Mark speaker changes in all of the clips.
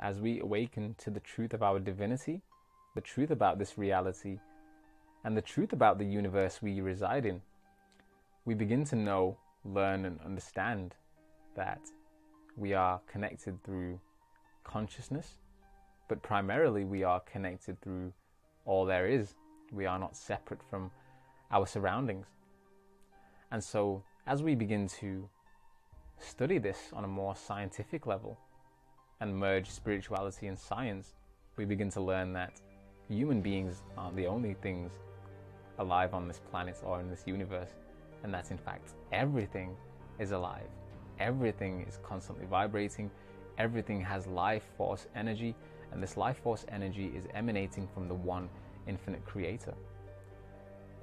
Speaker 1: as we awaken to the truth of our divinity, the truth about this reality, and the truth about the universe we reside in, we begin to know, learn, and understand that we are connected through consciousness, but primarily we are connected through all there is. We are not separate from our surroundings. And so, as we begin to study this on a more scientific level and merge spirituality and science, we begin to learn that human beings aren't the only things alive on this planet or in this universe, and that in fact everything is alive. Everything is constantly vibrating, everything has life force energy, and this life force energy is emanating from the one infinite creator.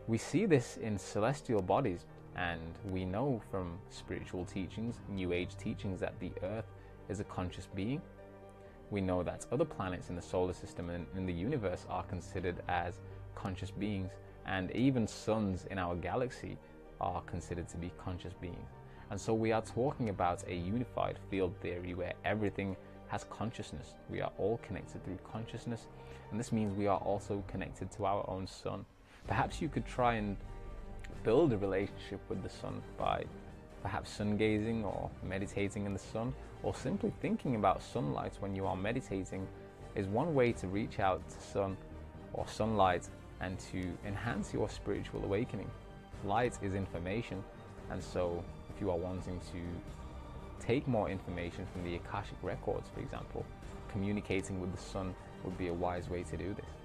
Speaker 1: We see this in celestial bodies, and we know from spiritual teachings, New Age teachings, that the Earth is a conscious being. We know that other planets in the solar system and in the universe are considered as conscious beings, and even suns in our galaxy are considered to be conscious beings. And so we are talking about a unified field theory where everything has consciousness. We are all connected through consciousness, and this means we are also connected to our own sun. Perhaps you could try and build a relationship with the sun by perhaps sun gazing or meditating in the sun, or simply thinking about sunlight when you are meditating is one way to reach out to sun or sunlight and to enhance your spiritual awakening. Light is information, and so if you are wanting to take more information from the Akashic records, for example, communicating with the sun would be a wise way to do this.